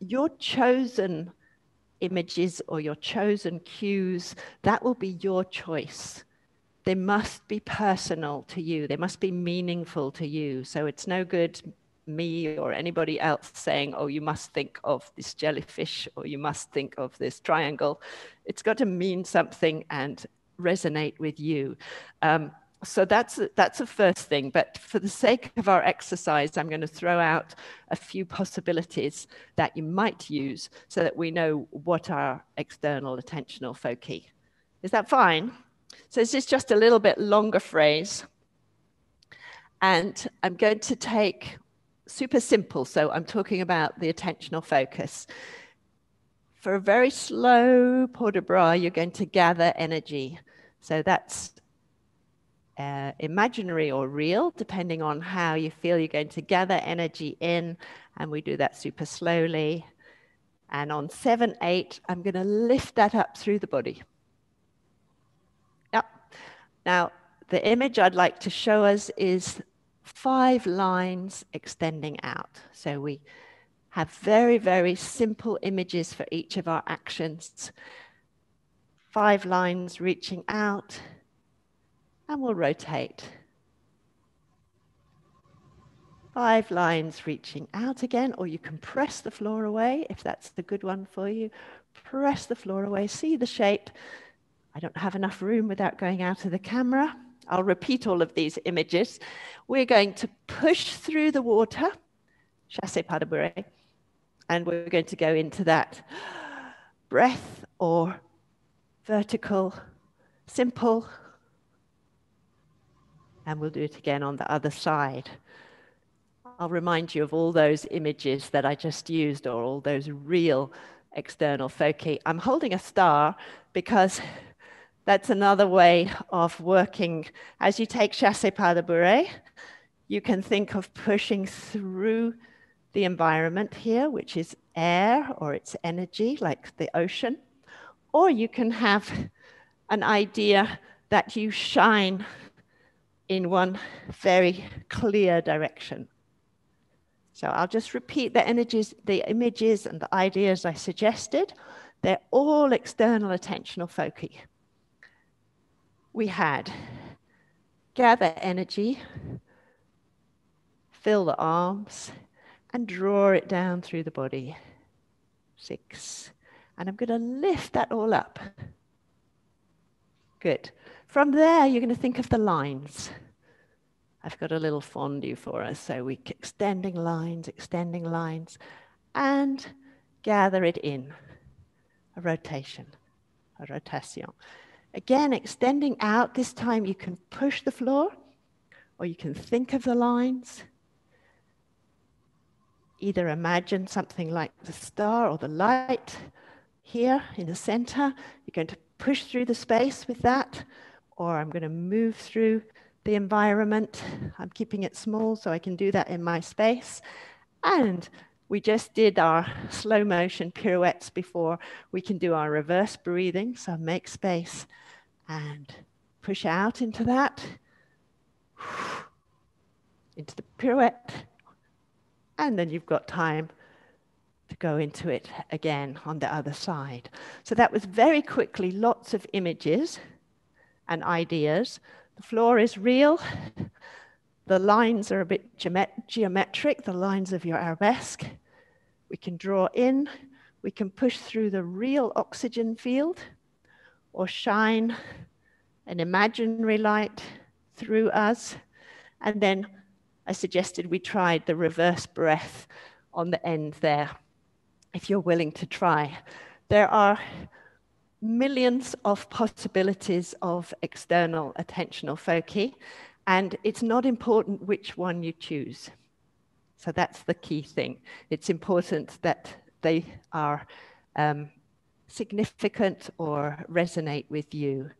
your chosen images or your chosen cues, that will be your choice. They must be personal to you, they must be meaningful to you. So it's no good me or anybody else saying, oh, you must think of this jellyfish or you must think of this triangle. It's got to mean something and resonate with you. Um, so that's that's a first thing but for the sake of our exercise i'm going to throw out a few possibilities that you might use so that we know what are external attentional foci. Is that fine? So this is just a little bit longer phrase. And i'm going to take super simple so i'm talking about the attentional focus. For a very slow port de bras you're going to gather energy. So that's uh, imaginary or real, depending on how you feel you're going to gather energy in. And we do that super slowly. And on seven, eight, I'm going to lift that up through the body. Yep. Now, the image I'd like to show us is five lines extending out. So we have very, very simple images for each of our actions. Five lines reaching out, and we'll rotate. Five lines reaching out again, or you can press the floor away if that's the good one for you. Press the floor away, see the shape. I don't have enough room without going out of the camera. I'll repeat all of these images. We're going to push through the water, chasse and we're going to go into that breath or vertical, simple and we'll do it again on the other side. I'll remind you of all those images that I just used or all those real external foci. I'm holding a star because that's another way of working. As you take chasse pas de bourrée, you can think of pushing through the environment here, which is air or it's energy, like the ocean. Or you can have an idea that you shine in one very clear direction. So I'll just repeat the energies, the images and the ideas I suggested. They're all external attentional foci. We had gather energy, fill the arms, and draw it down through the body. Six. And I'm going to lift that all up. Good. From there, you're going to think of the lines. I've got a little fondu for us. So we extending lines, extending lines, and gather it in. A rotation, a rotation. Again, extending out. This time you can push the floor, or you can think of the lines. Either imagine something like the star or the light here in the center. You're going to push through the space with that, or I'm going to move through the environment. I'm keeping it small so I can do that in my space. And we just did our slow motion pirouettes before. We can do our reverse breathing. So make space and push out into that, into the pirouette. And then you've got time to go into it again on the other side. So that was very quickly lots of images and ideas. The floor is real. The lines are a bit geometric, the lines of your arabesque. We can draw in, we can push through the real oxygen field or shine an imaginary light through us. And then I suggested we tried the reverse breath on the end there, if you're willing to try. There are millions of possibilities of external attentional foci, and it's not important which one you choose. So that's the key thing. It's important that they are um, significant or resonate with you.